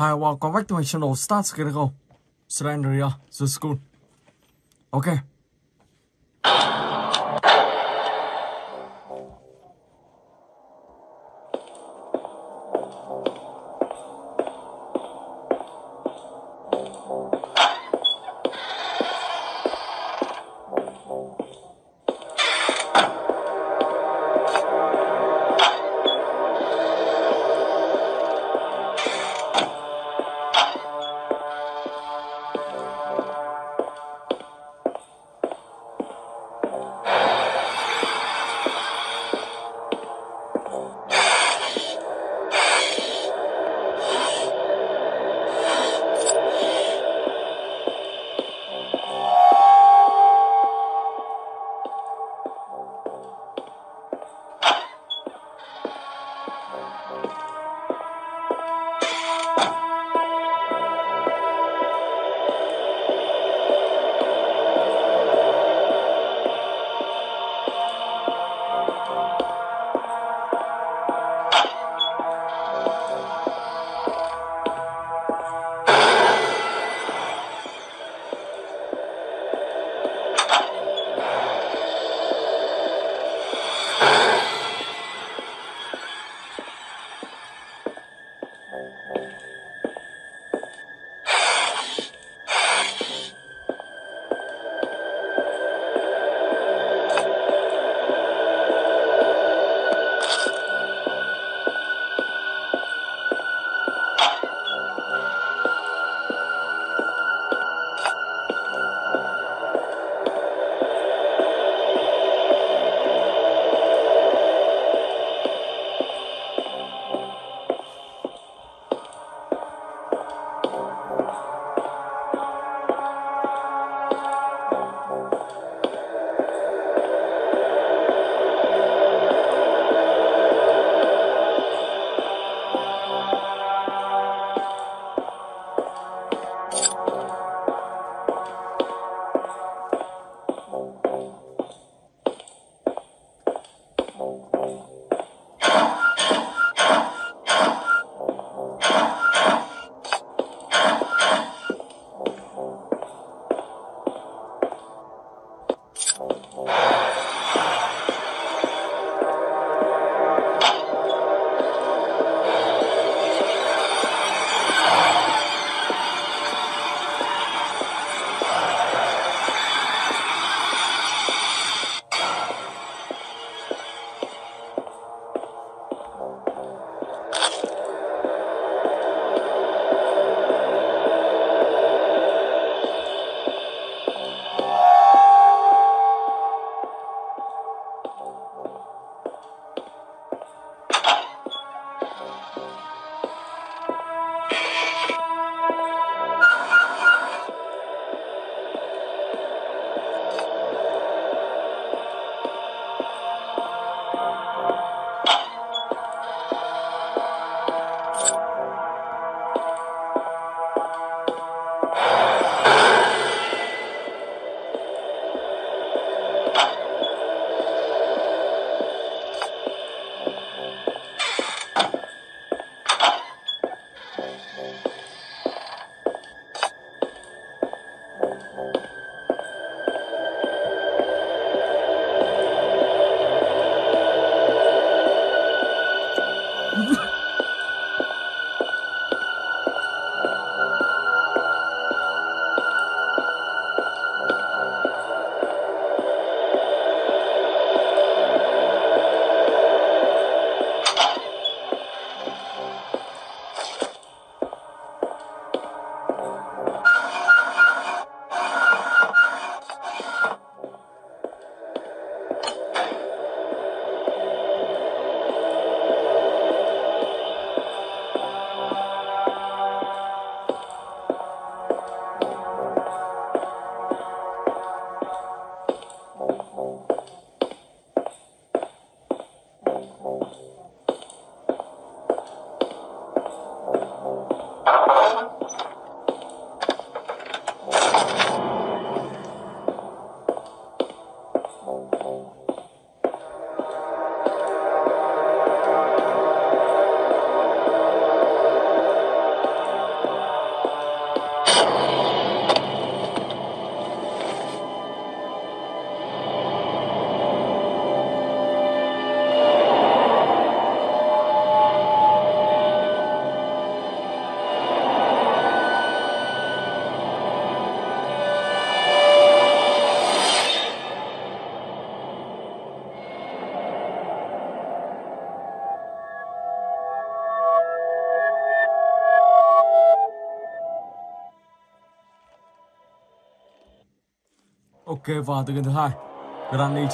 Hi, welcome back to my channel. Start Skirigo. Surrender, the school. Okay. Ok và từ game thứ hai Granny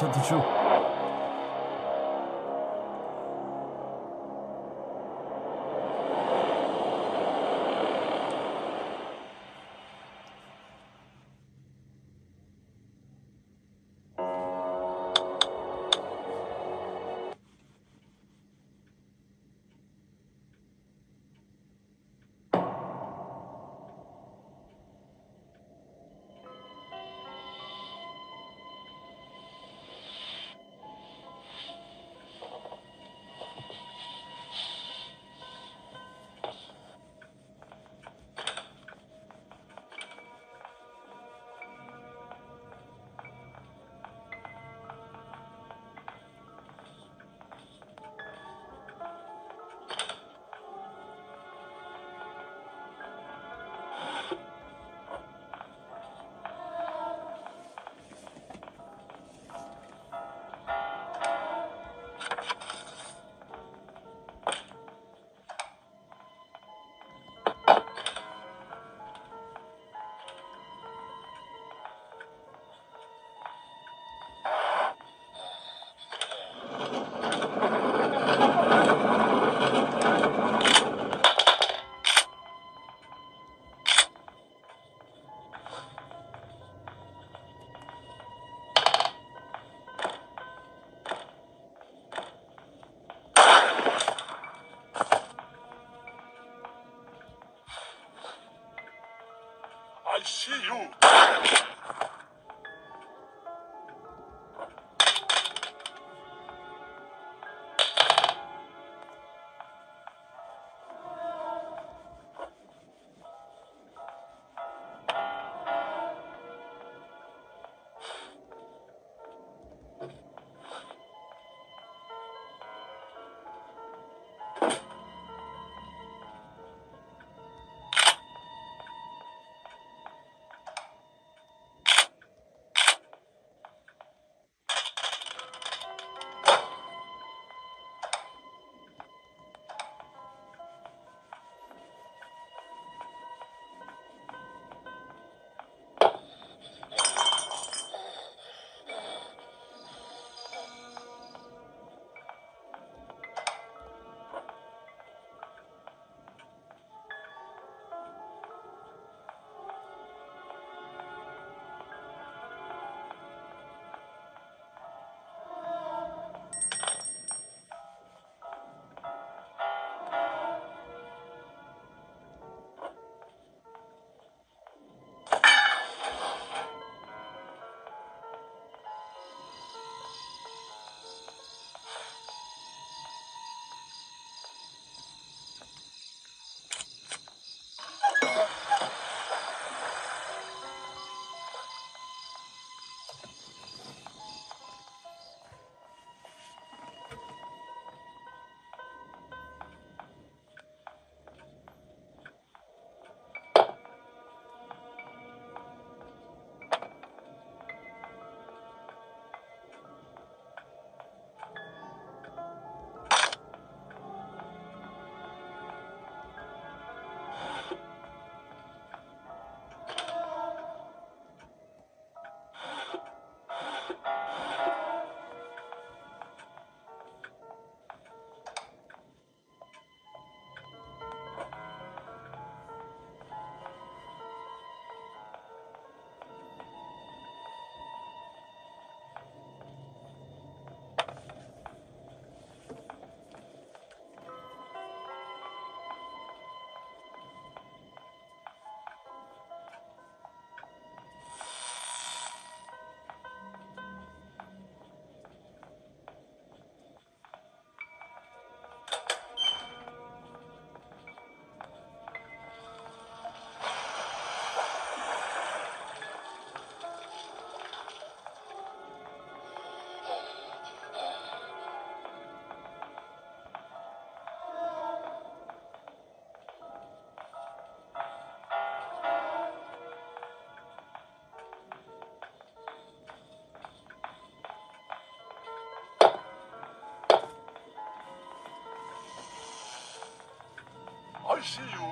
I see you.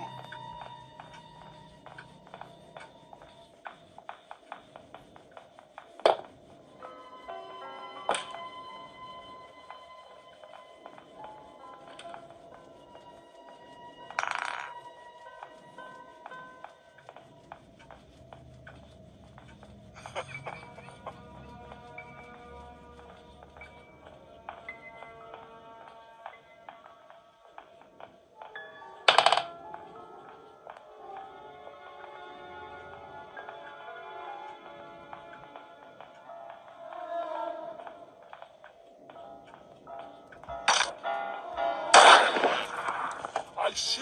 谢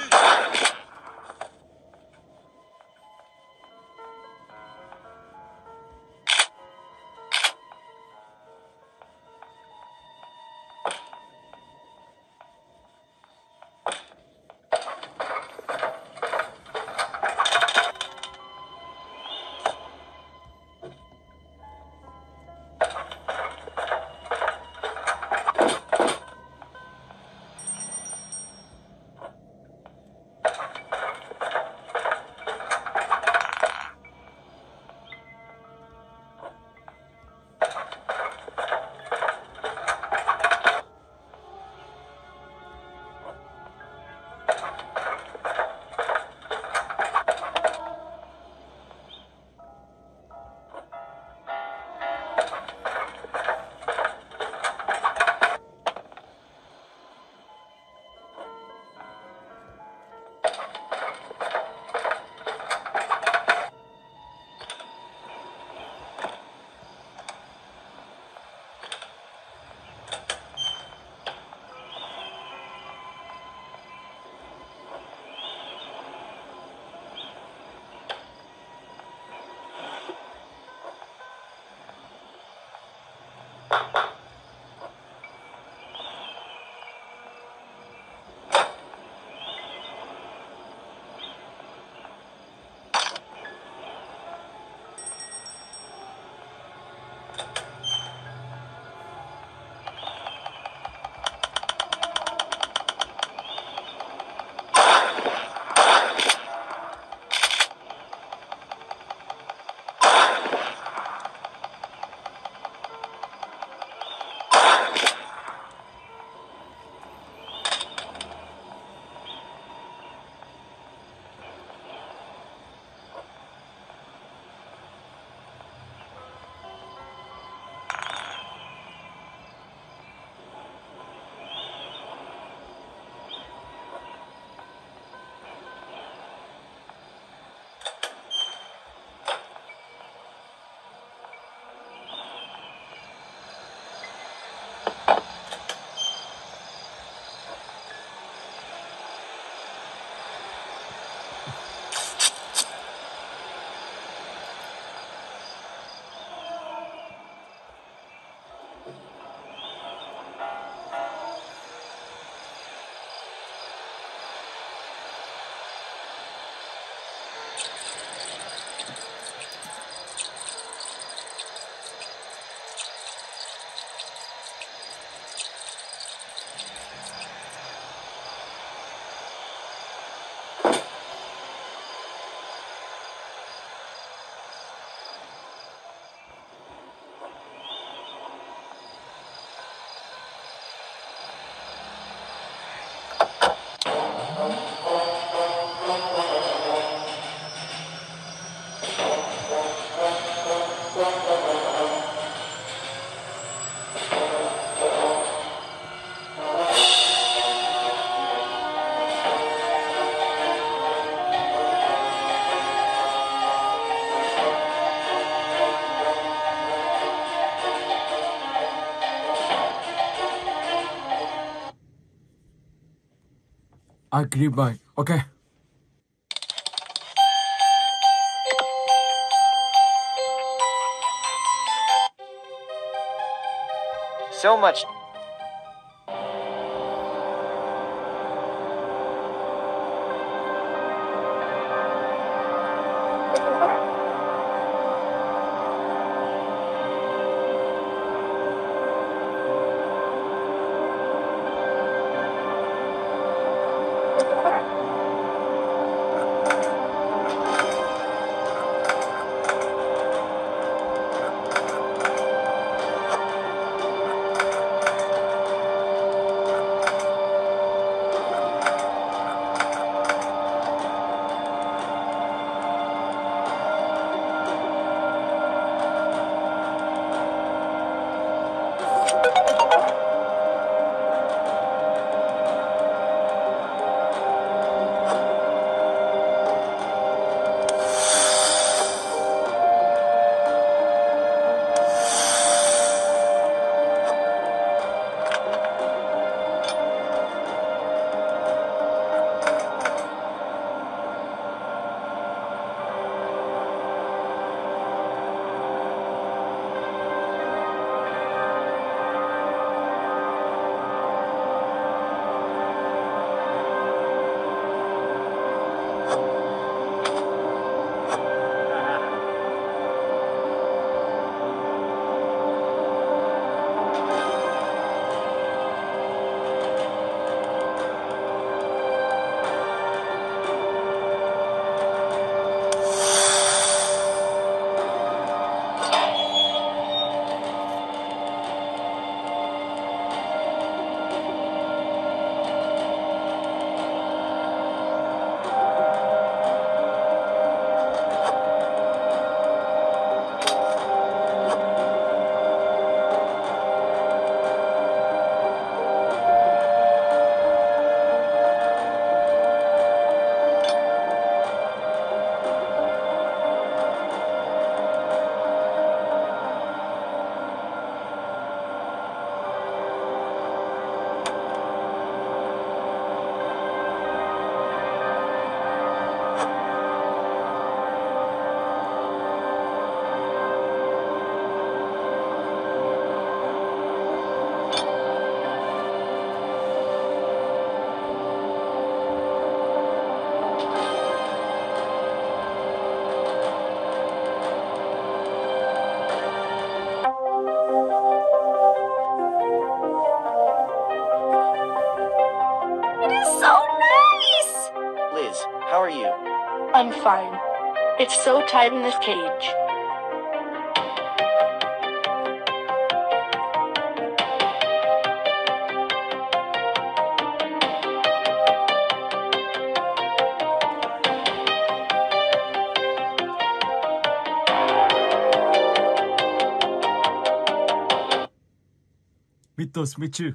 Agree by okay? So much fine. It's so tight in this cage. Meet us, meet you.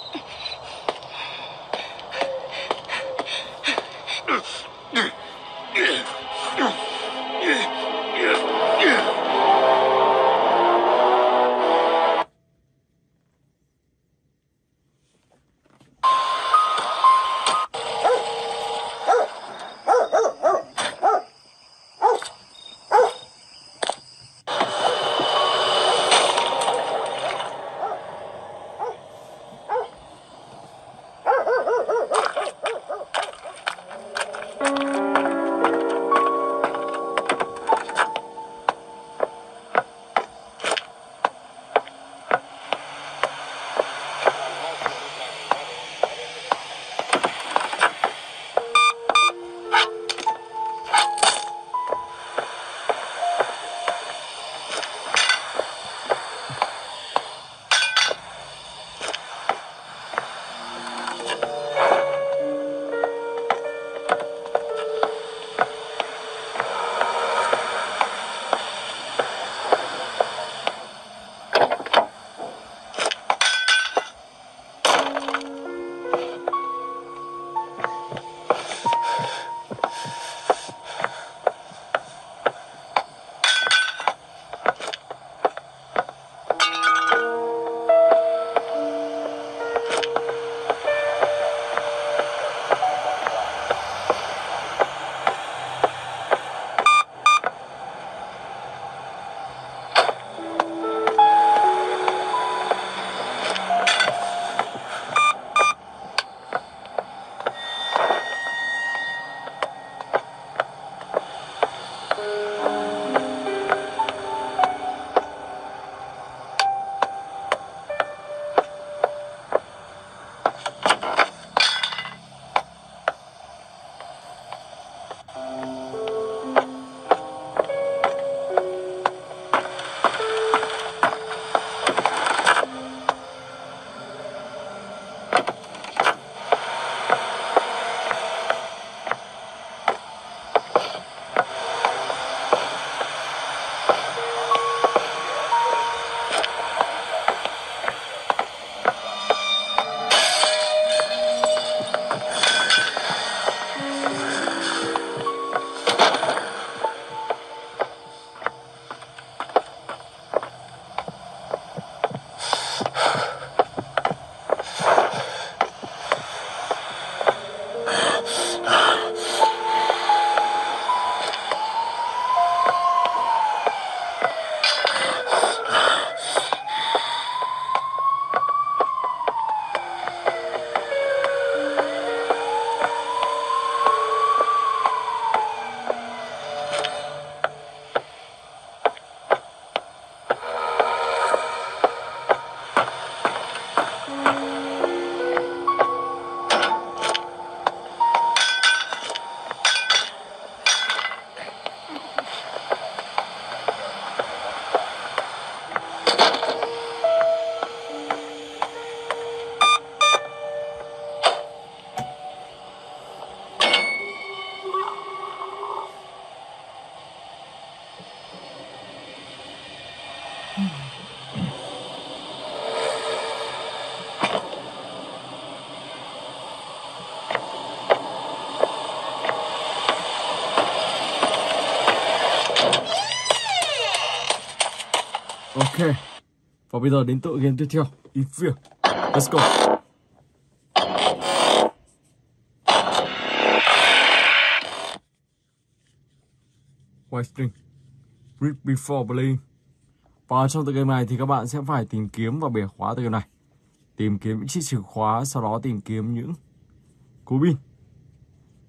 Và bây giờ đến tựa game tiếp theo, ít. Let's go. White string. Read before playing. Và trong tựa game này thì các bạn sẽ phải tìm kiếm và bẻ khóa tựa game này. Tìm kiếm những chiếc chìa khóa, sau đó tìm kiếm những cú pin.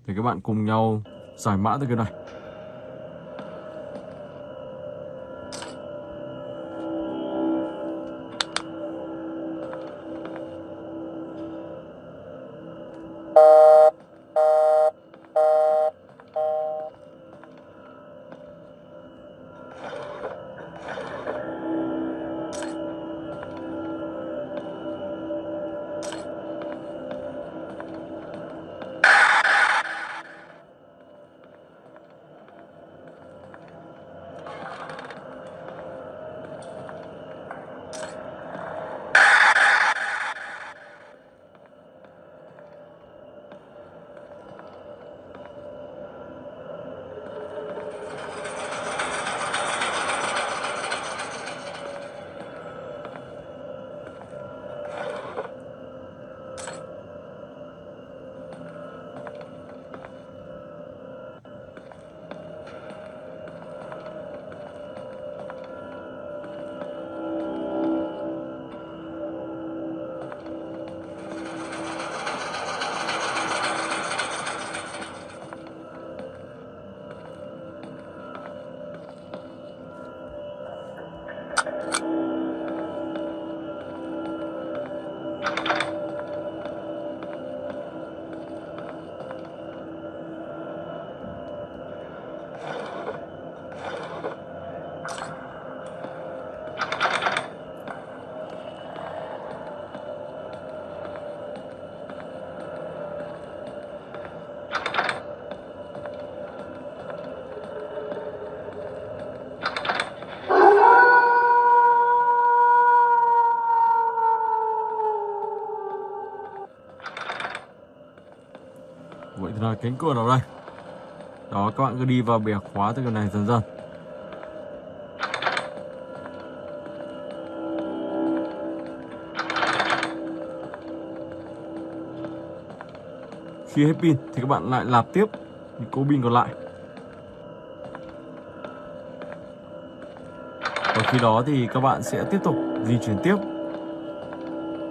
Để các bạn cùng nhau giải mã tựa game này. Cánh cửa nào đây? Đó, các bạn cứ đi vào bẻ khóa từ cái này dần dần. Khi hết pin thì các bạn lại lạp tiếp những cố pin còn lại. Và khi đó thì các bạn sẽ tiếp tục di chuyển tiếp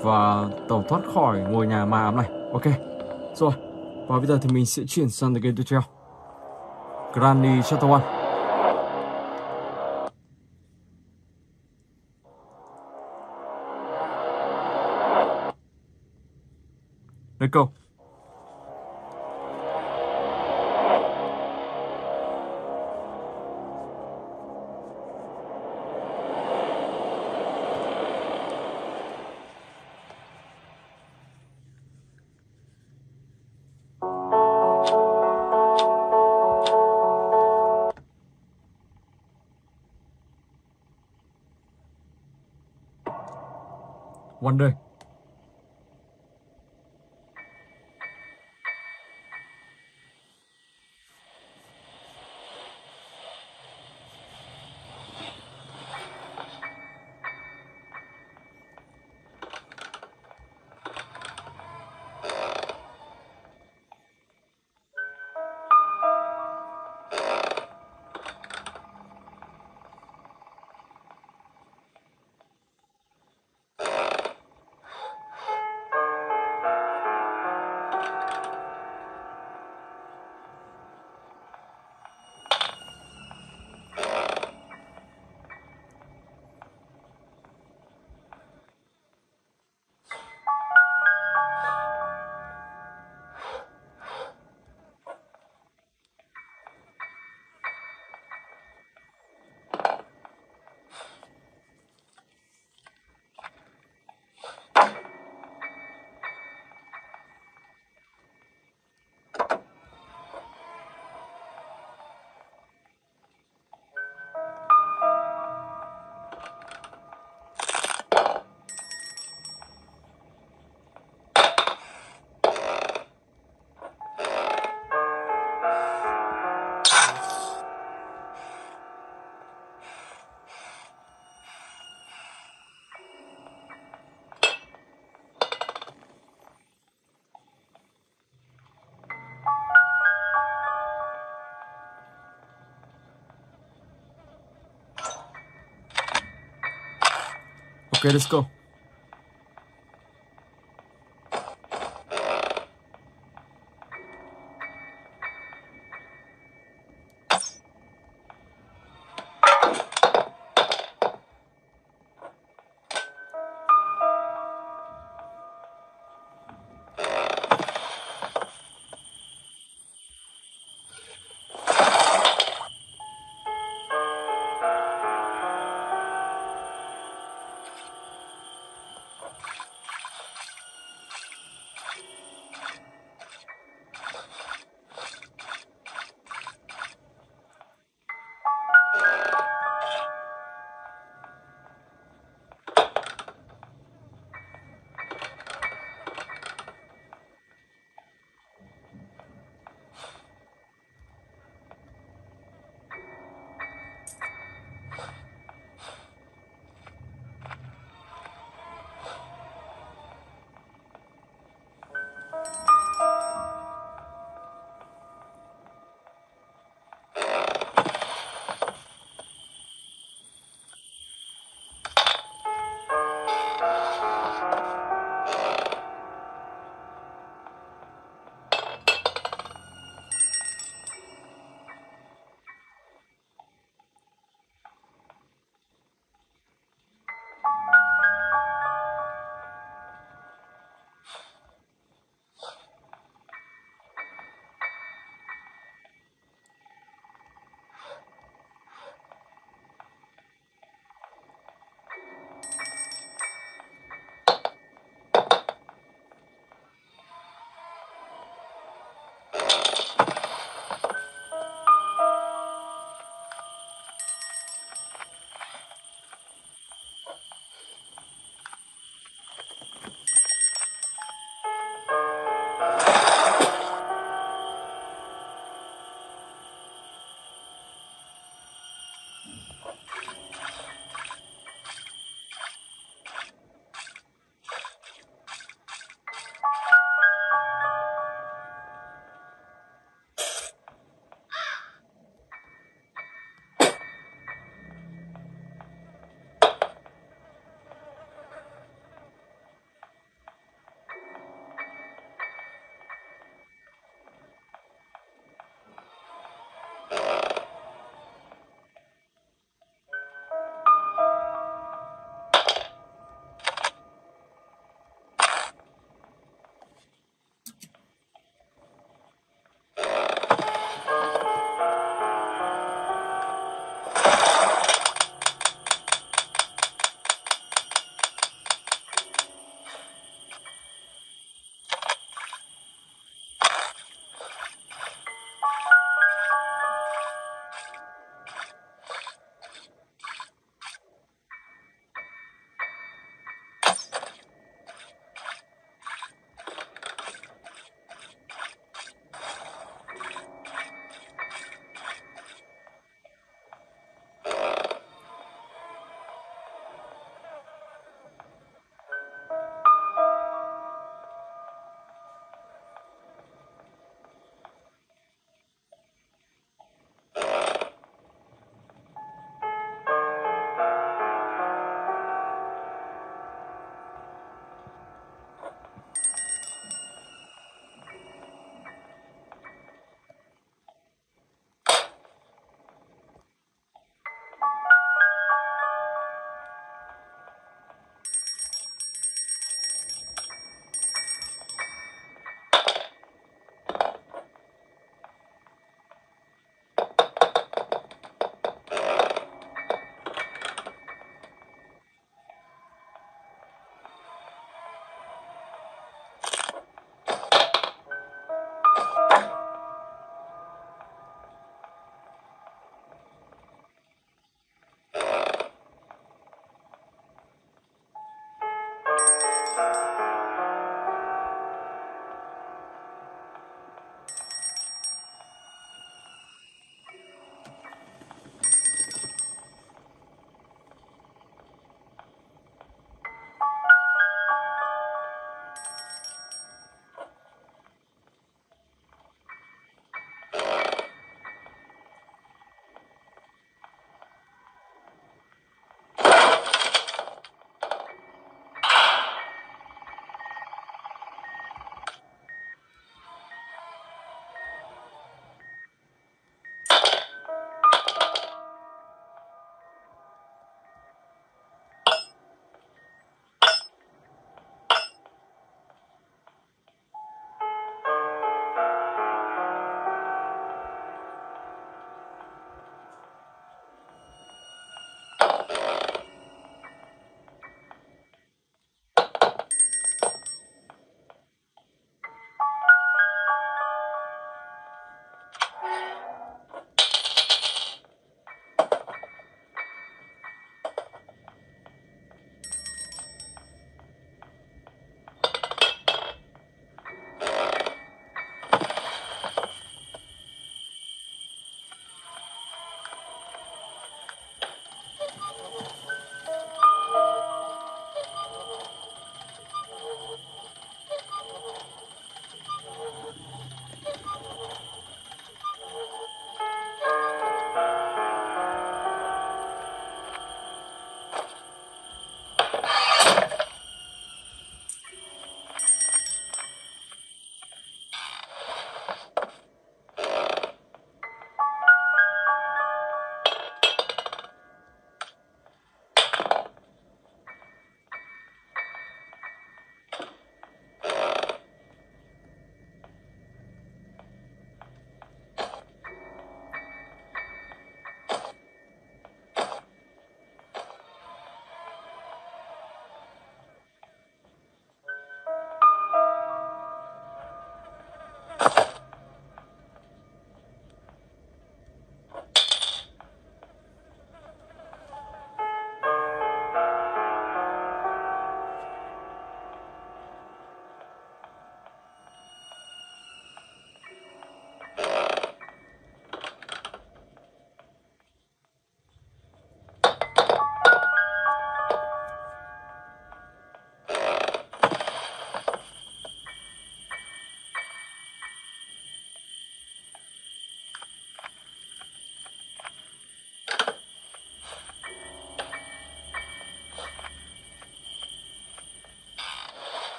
và tẩu thoát khỏi ngôi nhà ma ám này. Ok, rồi. Và bây giờ thì mình sẽ chuyển sang the game tiếp theo. Granny Chapter 1. Let's go. one day. Ok, let's go.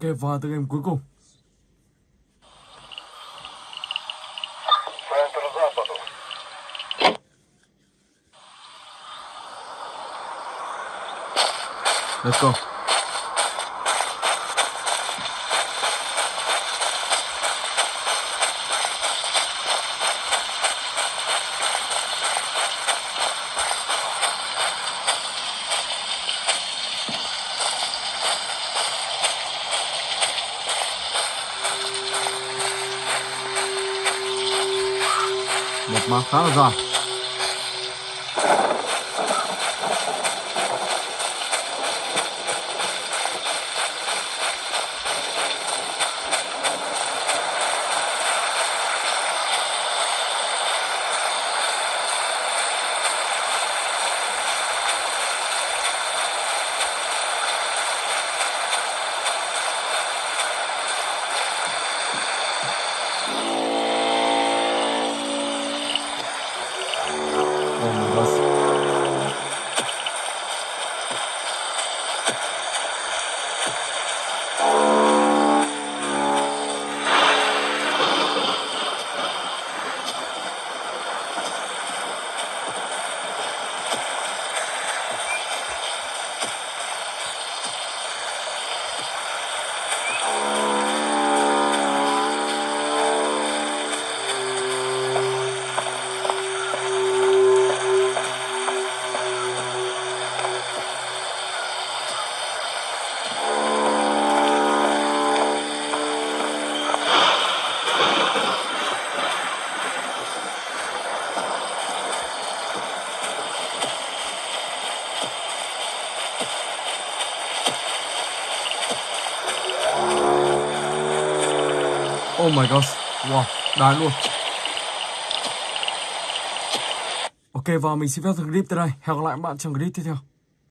Ok, và tựa game cuối cùng. Let's go. 啥意思啊？My gosh. Wow, đáng luôn. Ok và mình xin phép dừng clip tới đây. Hẹn gặp lại các bạn trong clip tiếp theo.